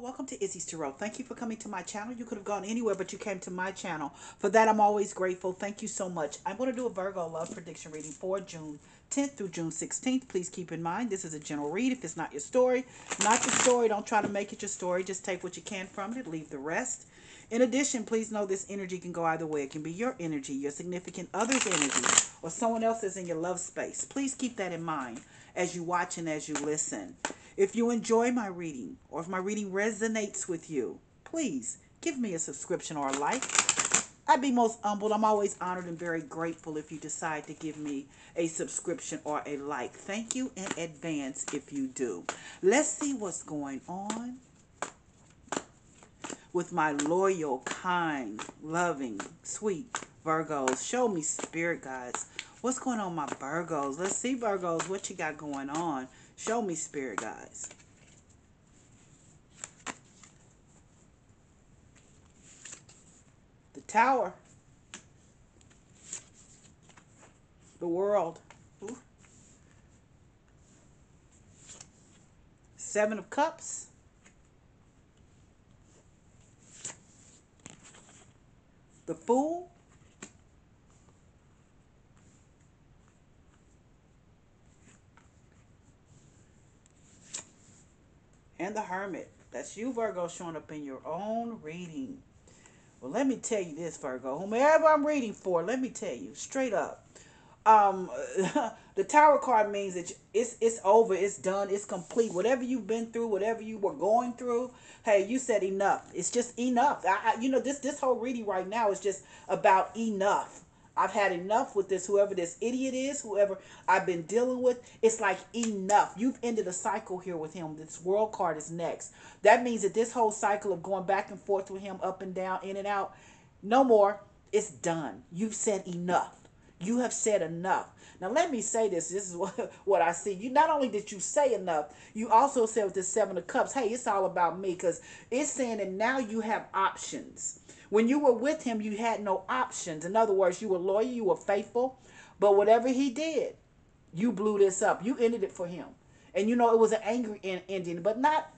welcome to Izzie's Tarot. Thank you for coming to my channel. You could have gone anywhere, but you came to my channel. For that, I'm always grateful. Thank you so much. I'm going to do a Virgo love prediction reading for June 10th through June 16th. Please keep in mind, this is a general read. If it's not your story, not your story, don't try to make it your story. Just take what you can from it, leave the rest. In addition, please know this energy can go either way. It can be your energy, your significant other's energy, or someone else's in your love space. Please keep that in mind as you watch and as you listen. If you enjoy my reading or if my reading resonates with you, please give me a subscription or a like. I'd be most humbled. I'm always honored and very grateful if you decide to give me a subscription or a like. Thank you in advance if you do. Let's see what's going on with my loyal, kind, loving, sweet Virgos. Show me spirit guides. What's going on, my Virgos? Let's see, Virgos, what you got going on. Show me spirit guides. The tower. The world. Ooh. Seven of Cups. The Fool. And the Hermit. That's you, Virgo, showing up in your own reading. Well, let me tell you this, Virgo. Whomever I'm reading for, let me tell you straight up. Um, the Tower card means that it's it's over, it's done, it's complete. Whatever you've been through, whatever you were going through, hey, you said enough. It's just enough. I, I you know this this whole reading right now is just about enough. I've had enough with this, whoever this idiot is, whoever I've been dealing with. It's like enough. You've ended a cycle here with him. This world card is next. That means that this whole cycle of going back and forth with him, up and down, in and out, no more. It's done. You've said enough. You have said enough. Now let me say this. This is what, what I see. You not only did you say enough, you also said with the seven of cups, hey, it's all about me. Because it's saying that now you have options. When you were with him, you had no options. In other words, you were loyal, you were faithful, but whatever he did, you blew this up. You ended it for him. And you know, it was an angry ending, but not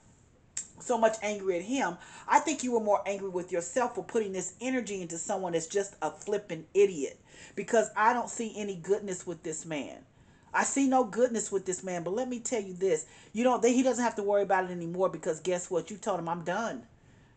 so much angry at him. I think you were more angry with yourself for putting this energy into someone that's just a flipping idiot. Because I don't see any goodness with this man. I see no goodness with this man. But let me tell you this: you don't. He doesn't have to worry about it anymore because guess what? You told him I'm done.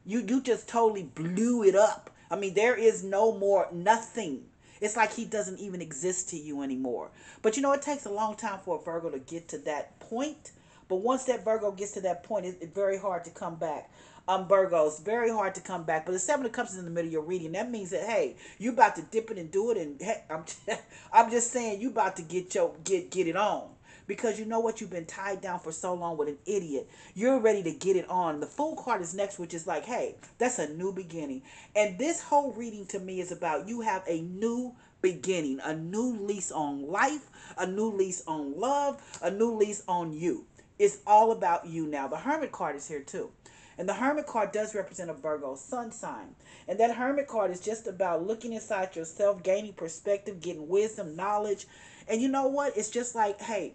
You you just totally blew it up. I mean, there is no more nothing. It's like he doesn't even exist to you anymore. But you know, it takes a long time for a Virgo to get to that point. But once that Virgo gets to that point, it's, very hard to come back. Um, Virgos, very hard to come back. But the Seven of Cups is in the middle of your reading. That means that hey, you about to dip it and do it. And hey, I'm I'm just saying you about to get your get get it on because you know what? You've been tied down for so long with an idiot. You're ready to get it on. The Fool card is next which is like hey that's a new beginning. And this whole reading to me is about you have a new beginning a new lease on life a new lease on love a new lease on you. It's all about you now. The hermit card is here too. And the Hermit card does represent a Virgo sun sign. And that Hermit card is just about looking inside yourself, gaining perspective, getting wisdom, knowledge. And you know what? It's just like, hey,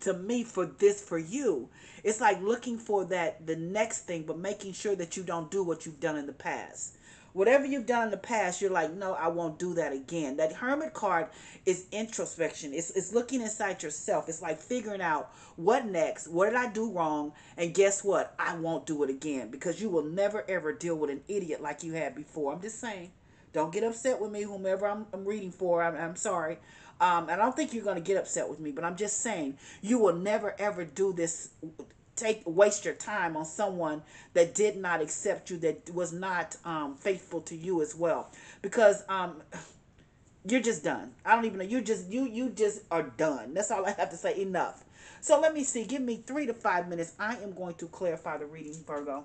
to me for this for you. It's like looking for that the next thing but making sure that you don't do what you've done in the past. Whatever you've done in the past you're like no i won't do that again. That hermit card is introspection. It's, it's looking inside yourself. It's like figuring out what next what did i do wrong and guess what? I won't do it again because you will never ever deal with an idiot like you had before. I'm just saying. Don't get upset with me whomever i'm, I'm reading for. I'm, I'm sorry um, and I don't think you're going to get upset with me, but I'm just saying you will never ever do this. Take waste your time on someone that did not accept you, that was not um, faithful to you as well, because um, you're just done. I don't even know. You just you you just are done. That's all I have to say. Enough. So let me see. Give me three to five minutes. I am going to clarify the reading, Virgo.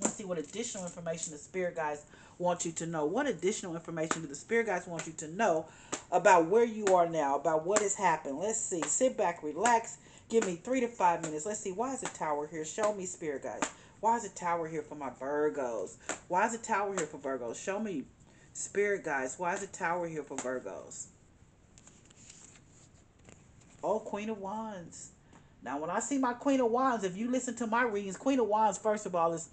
Let's see what additional information the spirit guides want you to know. What additional information do the spirit guides want you to know about where you are now, about what has happened? Let's see. Sit back, relax. Give me three to five minutes. Let's see. Why is the tower here? Show me, spirit guides. Why is the tower here for my Virgos? Why is the tower here for Virgos? Show me, spirit guides. Why is the tower here for Virgos? Oh, Queen of Wands. Now, when I see my Queen of Wands, if you listen to my readings, Queen of Wands, first of all, is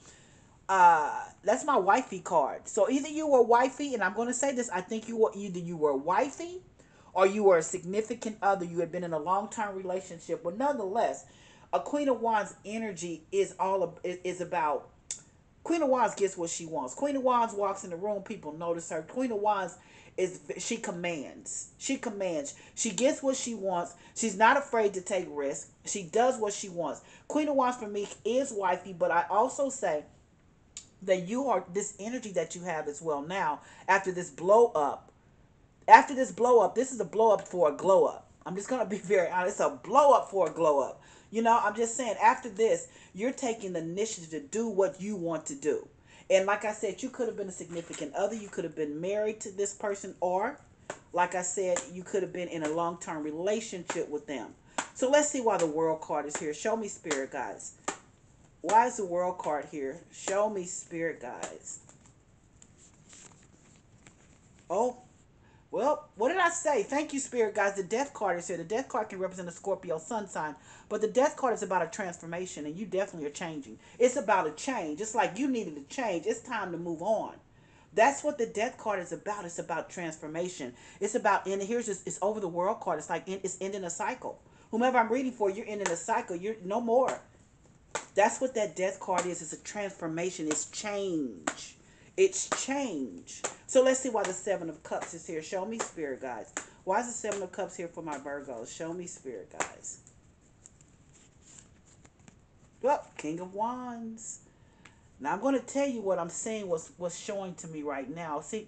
uh that's my wifey card. So either you were wifey, and I'm going to say this, I think you were either you were wifey or you were a significant other. You had been in a long term relationship, but nonetheless, a Queen of Wands energy is all is about. Queen of Wands gets what she wants. Queen of Wands walks in the room, people notice her. Queen of Wands is she commands. She commands. She gets what she wants. She's not afraid to take risks. She does what she wants. Queen of Wands for me is wifey, but I also say that you are this energy that you have as well now after this blow up. After this blow up, this is a blow up for a glow up. I'm just gonna be very honest. It's a blow up for a glow up. You know, I'm just saying after this, you're taking the initiative to do what you want to do. And like I said, you could have been a significant other. You could have been married to this person, or, like I said, you could have been in a long term relationship with them. So let's see why the world card is here. Show me spirit, guys. Why is the world card here? Show me spirit, guys. Oh, well, what did I say? Thank you, Spirit guys. The death card is here. The death card can represent a Scorpio sun sign, but the death card is about a transformation, and you definitely are changing. It's about a change. It's like you needed to change. It's time to move on. That's what the death card is about. It's about transformation. It's about, and here's this, it's over the world card. It's like it's ending a cycle. Whomever I'm reading for, you're ending a cycle. You're no more. That's what that death card is. It's a transformation. It's change. It's change. So let's see why the Seven of Cups is here. Show me, Spirit guys. Why is the Seven of Cups here for my Virgos? Show me, Spirit guys. Well, King of Wands. Now I'm going to tell you what I'm saying was what's showing to me right now. See,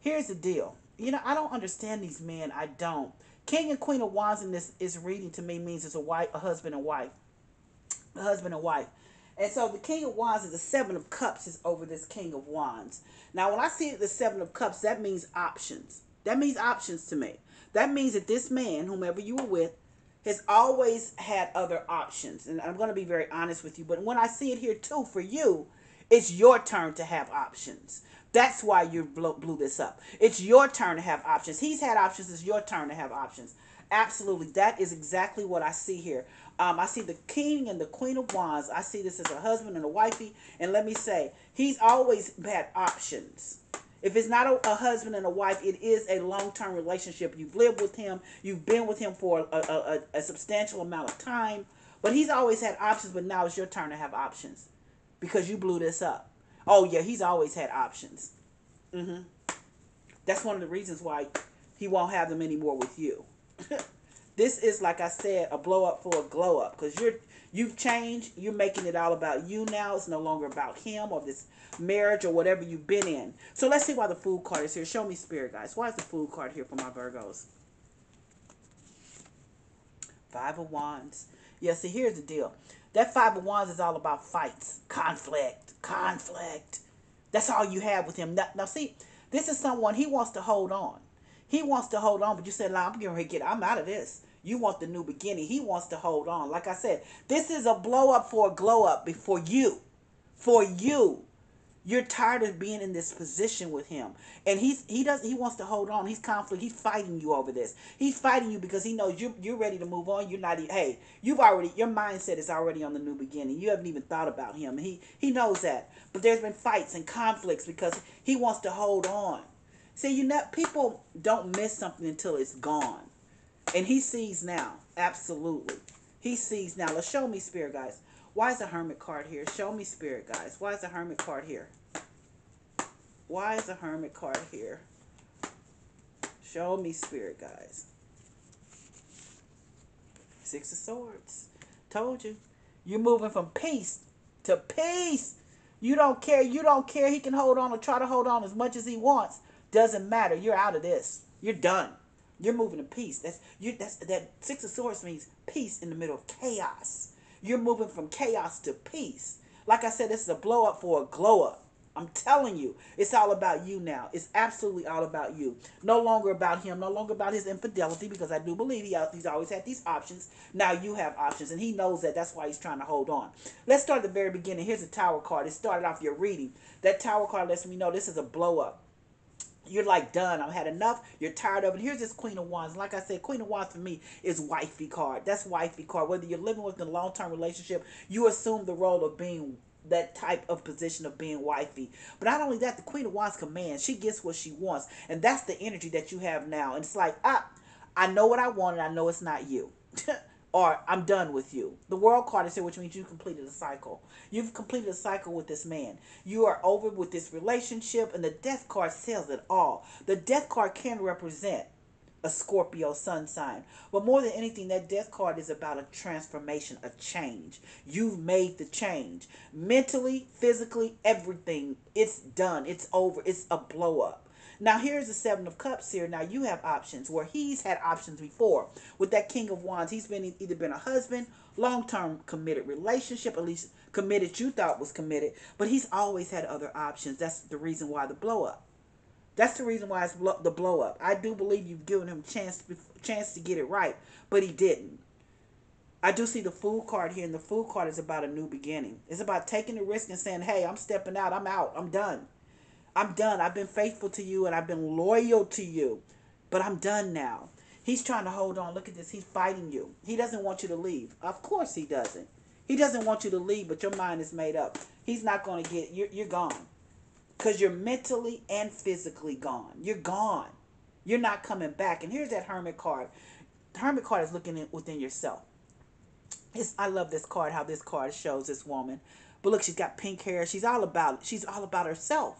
here's the deal. You know, I don't understand these men. I don't. King and Queen of Wands in this is reading to me means it's a wife, a husband and wife, husband and wife. And so the King of Wands is the Seven of Cups is over this King of Wands. Now, when I see the Seven of Cups, that means options. That means options to me. That means that this man, whomever you were with, has always had other options. And I'm going to be very honest with you. But when I see it here too, for you, it's your turn to have options. That's why you blew, blew this up. It's your turn to have options. He's had options. It's your turn to have options. Absolutely. That is exactly what I see here. Um, I see the king and the queen of wands. I see this as a husband and a wifey. And let me say, he's always had options. If it's not a, a husband and a wife, it is a long term relationship. You've lived with him, you've been with him for a, a, a, substantial amount of time. But he's always had options, but now it's your turn to have options because you blew this up. Oh, yeah, he's always had options. Mm-hmm. That's one of the reasons why he won't have them anymore with you. This is like I said, a blow up for a glow up because you're you've changed. You're making it all about you now. It's no longer about him or this marriage or whatever you've been in. So let's see why the fool card is here. Show me spirit, guys. Why is the fool card here for my Virgos? Five of Wands. Yeah, see, here's the deal. That Five of Wands is all about fights, conflict, conflict. That's all you have with him. Now, now see, this is someone, he wants to hold on. He wants to hold on, but you said, nah, I'm getting ready to get, I'm out of this. You want the new beginning. He wants to hold on. Like I said, this is a blow up for a glow up before you. For you. You're tired of being in this position with him. And he's he does he wants to hold on. He's conflict. He's fighting you over this. He's fighting you because he knows you you're ready to move on. You're not hey, you've already your mindset is already on the new beginning. You haven't even thought about him. He he knows that. But there's been fights and conflicts because he wants to hold on. See, you know people don't miss something until it's gone. And he sees now. Absolutely. He sees now. Let's show me spirit, guys. Why is the hermit card here? Show me spirit, guys. Why is the hermit card here? Why is the hermit card here? Show me spirit, guys. Six of Swords. Told you. You're moving from peace to peace. You don't care. You don't care. He can hold on or try to hold on as much as he wants. Doesn't matter. You're out of this. You're done. You're moving to peace. That's you. That's that six of swords means peace in the middle of chaos. You're moving from chaos to peace. Like I said, this is a blow up for a glow up. I'm telling you, it's all about you now. It's absolutely all about you. No longer about him, no longer about his infidelity, because I do believe he, he's always had these options. Now you have options, and he knows that. That's why he's trying to hold on. Let's start at the very beginning. Here's a tower card. It started off your reading. That tower card lets me know this is a blow up you're like done. I've had enough. You're tired of it. Here's this Queen of Wands. Like I said, Queen of Wands for me is wifey card. That's wifey card. Whether you're living with a long term relationship, you assume the role of being that type of position of being wifey. But not only that, the Queen of Wands commands. She gets what she wants. And that's the energy that you have now. And it's like, ah, I know what I want and I know it's not you. or I'm done with you. The world card is here, which means you completed a cycle. You've completed a cycle with this man. You are over with this relationship, and the death card says it all. The death card can represent a Scorpio sun sign. But more than anything, that death card is about a transformation, a change. You've made the change. Mentally, physically, everything. It's done. It's over. It's a blow up. Now here's the seven of cups here. Now you have options where he's had options before. With that king of wands, he's been either been a husband, long-term committed relationship, at least committed you thought was committed, but he's always had other options. That's the reason why the blow up. That's the reason why it's the blow up. I do believe you've given him chance chance to get it right, but he didn't. I do see the fool card here, and the fool card is about a new beginning. It's about taking the risk and saying, "Hey, I'm stepping out. I'm out. I'm done." I'm done. I've been faithful to you and I've been loyal to you, but I'm done now. He's trying to hold on. Look at this. He's fighting you. He doesn't want you to leave. Of course he doesn't. He doesn't want you to leave, but your mind is made up. He's not going to get you're you're gone. Cuz you're mentally and physically gone. You're gone. You're not coming back. And here's that hermit card. The hermit card is looking within yourself. It's, I love this card how this card shows this woman. But look, she's got pink hair. She's all about she's all about herself.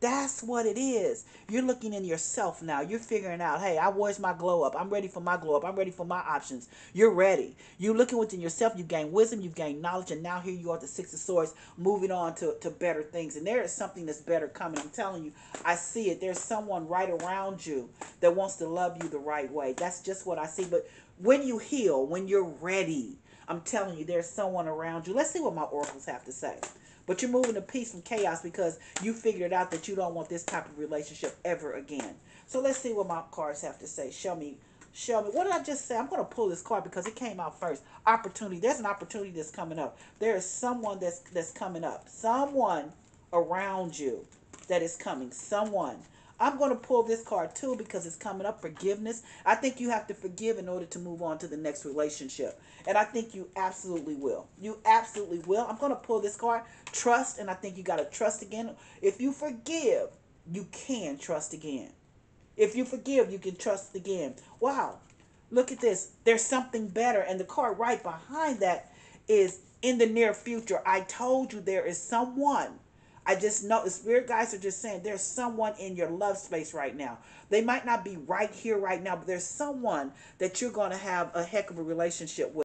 That's what it is. You're looking in yourself now. You're figuring out, hey, I was my glow up? I'm ready for my glow up. I'm ready for my options. You're ready. You're looking within yourself. You've gained wisdom. You've gained knowledge. And now here you are the Six of Swords moving on to, to better things. And there is something that's better coming. I'm telling you, I see it. There's someone right around you that wants to love you the right way. That's just what I see. But when you heal, when you're ready, I'm telling you, there's someone around you. Let's see what my oracles have to say. But you're moving to peace and chaos because you figured out that you don't want this type of relationship ever again. So let's see what my cards have to say. Show me. Show me. What did I just say? I'm going to pull this card because it came out first. Opportunity. There's an opportunity that's coming up. There is someone that's that's coming up. Someone around you that is coming. Someone. I'm going to pull this card too because it's coming up forgiveness. I think you have to forgive in order to move on to the next relationship. And I think you absolutely will. You absolutely will. I'm going to pull this card trust, and I think you got to trust again. If you forgive, you can trust again. If you forgive, you can trust again. Wow. Look at this. There's something better. And the card right behind that is in the near future. I told you there is someone I just know the spirit guides are just saying there's someone in your love space right now. They might not be right here right now, but there's someone that you're going to have a heck of a relationship with.